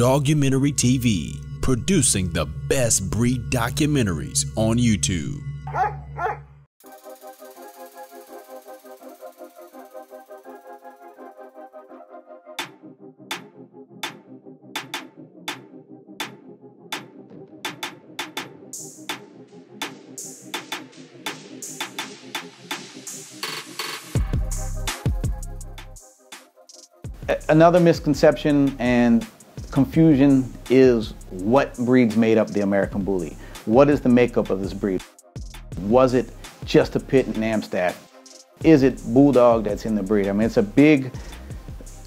Dogumentary TV, producing the best breed documentaries on YouTube. Another misconception and confusion is what breeds made up the American Bully? What is the makeup of this breed? Was it just a pit and Amstaff? Is it Bulldog that's in the breed? I mean, it's a big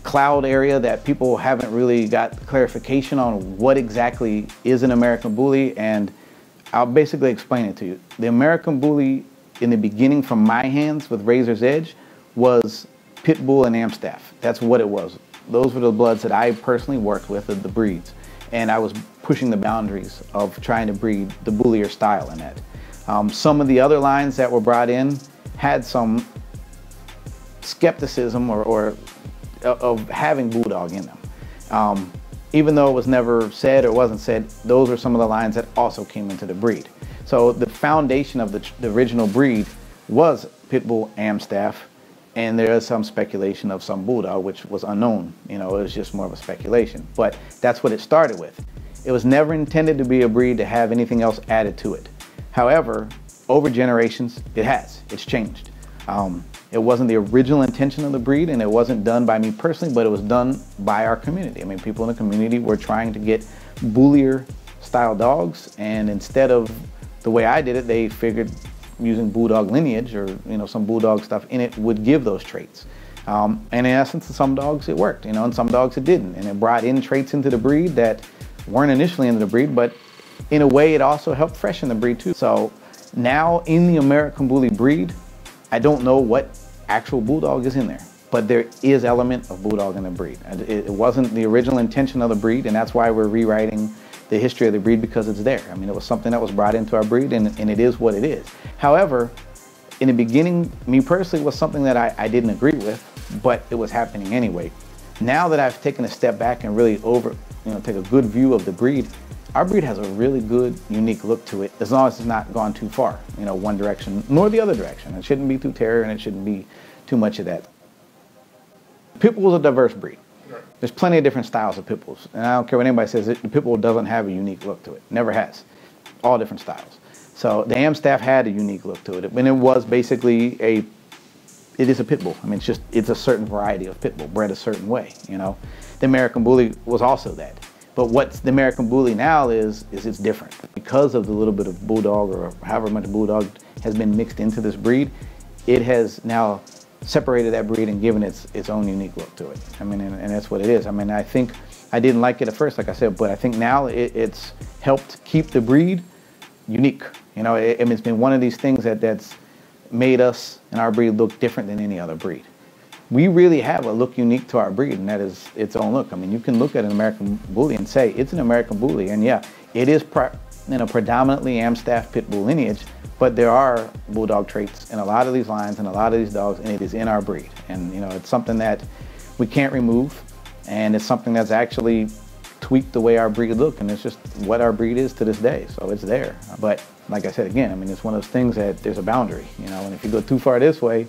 cloud area that people haven't really got clarification on what exactly is an American Bully, and I'll basically explain it to you. The American Bully, in the beginning from my hands with Razor's Edge, was Pit Bull and Amstaff. That's what it was. Those were the bloods that I personally worked with, the breeds. And I was pushing the boundaries of trying to breed the bullier style in it. Um, some of the other lines that were brought in had some skepticism or, or uh, of having Bulldog in them. Um, even though it was never said or wasn't said, those were some of the lines that also came into the breed. So the foundation of the, the original breed was Pitbull Amstaff, and there is some speculation of some Bulldog, which was unknown. You know, it was just more of a speculation. But that's what it started with. It was never intended to be a breed to have anything else added to it. However, over generations, it has. It's changed. Um, it wasn't the original intention of the breed, and it wasn't done by me personally, but it was done by our community. I mean, people in the community were trying to get bullier style dogs, and instead of the way I did it, they figured using bulldog lineage or you know some bulldog stuff in it would give those traits. Um, and in essence, some dogs it worked, you know, and some dogs it didn't, and it brought in traits into the breed that weren't initially in the breed, but in a way it also helped freshen the breed too. So now in the American Bully breed, I don't know what actual bulldog is in there, but there is element of bulldog in the breed. It wasn't the original intention of the breed, and that's why we're rewriting the history of the breed because it's there. I mean, it was something that was brought into our breed and, and it is what it is. However, in the beginning, me personally was something that I, I didn't agree with, but it was happening anyway. Now that I've taken a step back and really over, you know, take a good view of the breed, our breed has a really good, unique look to it, as long as it's not gone too far, you know, one direction, nor the other direction. It shouldn't be too terrier and it shouldn't be too much of that. Pit Bull is a diverse breed. There's plenty of different styles of pit bulls, and I don't care what anybody says. It, the pit bull doesn't have a unique look to it. Never has. All different styles. So the Amstaff had a unique look to it, and it was basically a. It is a pit bull. I mean, it's just it's a certain variety of pit bull bred a certain way. You know, the American Bully was also that. But what the American Bully now is is it's different because of the little bit of bulldog or however much bulldog has been mixed into this breed. It has now separated that breed and given its its own unique look to it. I mean, and, and, that's what it is. I mean, I think I didn't like it at first, like I said, but I think now it, it's helped keep the breed unique. You know, it, it's been one of these things that that's made us and our breed look different than any other breed. We really have a look unique to our breed, and that is its own look. I mean, you can look at an American Bully and say it's an American Bully, and yeah, it is you know predominantly Amstaff Pit Bull lineage, but there are bulldog traits in a lot of these lines and a lot of these dogs, and it is in our breed. And you know, it's something that we can't remove, and it's something that's actually tweaked the way our breed look, and it's just what our breed is to this day. So it's there. But like I said again, I mean, it's one of those things that there's a boundary, you know. And if you go too far this way,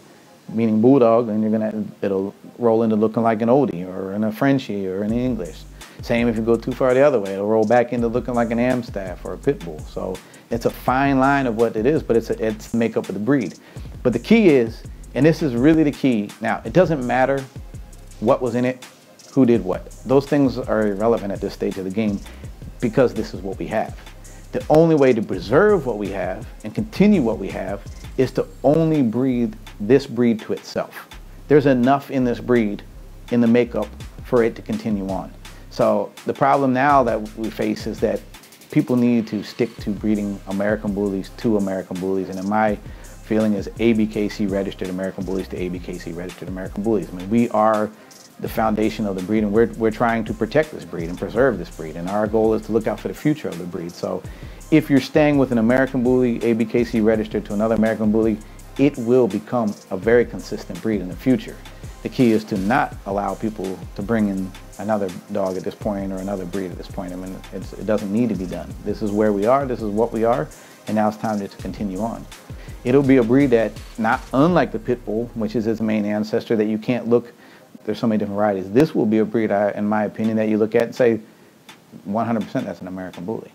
meaning bulldog, then you're gonna it'll roll into looking like an oldie or an a Frenchie or an English. Same if you go too far the other way, it'll roll back into looking like an Amstaff or a Pit Bull. So it's a fine line of what it is, but it's a, it's the makeup of the breed. But the key is, and this is really the key. Now, it doesn't matter what was in it, who did what. Those things are irrelevant at this stage of the game because this is what we have. The only way to preserve what we have and continue what we have is to only breed this breed to itself. There's enough in this breed in the makeup for it to continue on. So the problem now that we face is that people need to stick to breeding American bullies to American bullies. And in my feeling is ABKC registered American bullies to ABKC registered American bullies. I mean, we are the foundation of the breed and we're, we're trying to protect this breed and preserve this breed. And our goal is to look out for the future of the breed. So if you're staying with an American bully, ABKC registered to another American bully, it will become a very consistent breed in the future. The key is to not allow people to bring in another dog at this point or another breed at this point. I mean, it doesn't need to be done. This is where we are, this is what we are, and now it's time to, to continue on. It'll be a breed that, not unlike the Pit Bull, which is its main ancestor, that you can't look, there's so many different varieties. This will be a breed, I, in my opinion, that you look at and say, 100% that's an American Bully.